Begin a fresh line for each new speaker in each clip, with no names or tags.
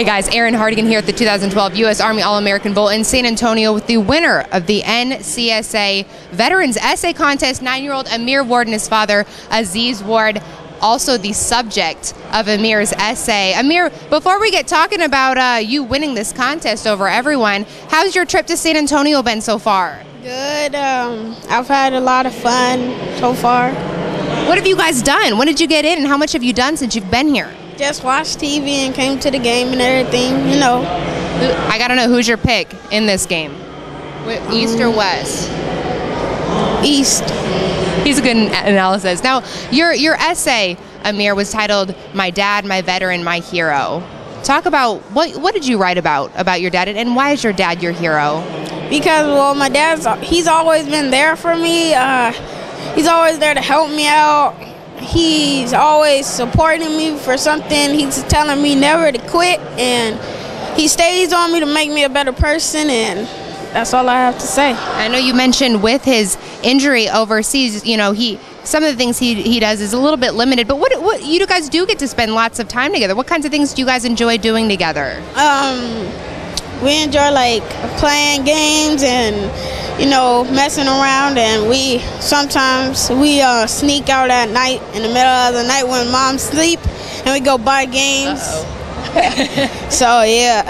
Hey guys, Aaron Hardigan here at the 2012 U.S. Army All-American Bowl in San Antonio with the winner of the NCSA Veterans Essay Contest, nine-year-old Amir Ward and his father, Aziz Ward, also the subject of Amir's essay. Amir, before we get talking about uh, you winning this contest over everyone, how's your trip to San Antonio been so far?
Good. Um, I've had a lot of fun so far.
What have you guys done? When did you get in and how much have you done since you've been here?
Just watched TV and came to the game and everything, you know.
I gotta know who's your pick in this game? East or West?
East.
He's a good analysis. Now, your your essay, Amir, was titled "My Dad, My Veteran, My Hero." Talk about what what did you write about about your dad, and why is your dad your hero?
Because well, my dad's he's always been there for me. Uh, he's always there to help me out he's always supporting me for something. He's telling me never to quit, and he stays on me to make me a better person, and that's all I have to say.
I know you mentioned with his injury overseas, you know, he some of the things he, he does is a little bit limited, but what, what you guys do get to spend lots of time together. What kinds of things do you guys enjoy doing together?
Um, we enjoy like playing games and you know, messing around, and we sometimes we uh, sneak out at night in the middle of the night when mom's sleep, and we go buy games. so yeah.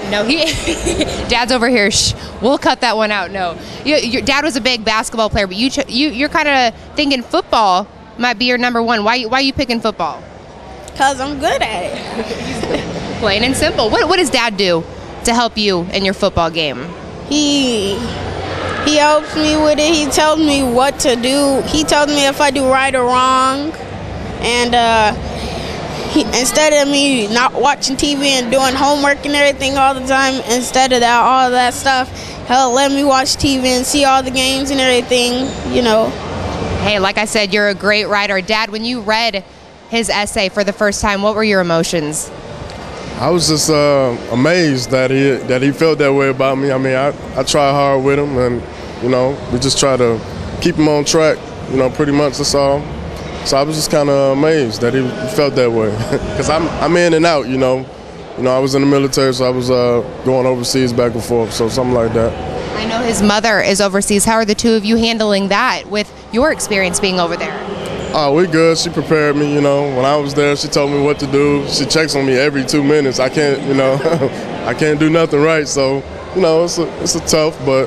no, he, dad's over here. Shh, we'll cut that one out. No, you, your dad was a big basketball player, but you you you're kind of thinking football might be your number one. Why why are you picking football?
Cause I'm good at it.
Plain and simple. What what does dad do to help you in your football game?
He he helps me with it. He tells me what to do. He tells me if I do right or wrong. And uh, he, instead of me not watching TV and doing homework and everything all the time, instead of that, all of that stuff, he'll let me watch TV and see all the games and everything, you know.
Hey, like I said, you're a great writer. Dad, when you read his essay for the first time, what were your emotions?
I was just uh, amazed that he that he felt that way about me. I mean, I, I try hard with him, and you know, we just try to keep him on track. You know, pretty much that's all. So I was just kind of amazed that he felt that way, because I'm I'm in and out. You know, you know, I was in the military, so I was uh, going overseas back and forth, so something like that.
I know his mother is overseas. How are the two of you handling that with your experience being over there?
Oh, we good. She prepared me, you know. When I was there, she told me what to do. She checks on me every two minutes. I can't, you know, I can't do nothing right. So, you know, it's a, it's a tough, but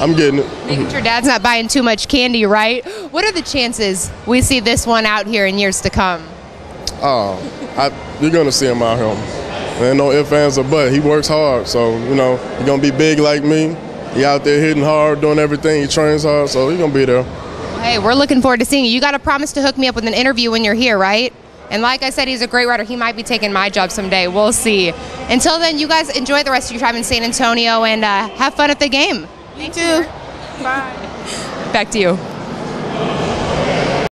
I'm getting it.
Making sure dad's not buying too much candy, right? What are the chances we see this one out here in years to come?
Oh, I, you're going to see him out here. There ain't no ifs, ands, or but. He works hard. So, you know, he's going to be big like me. He out there hitting hard, doing everything. He trains hard, so he's going to be there.
Hey, we're looking forward to seeing you. You got to promise to hook me up with an interview when you're here, right? And like I said, he's a great writer. He might be taking my job someday. We'll see. Until then, you guys enjoy the rest of your time in San Antonio and uh, have fun at the game.
You too.
Bye. Back to you.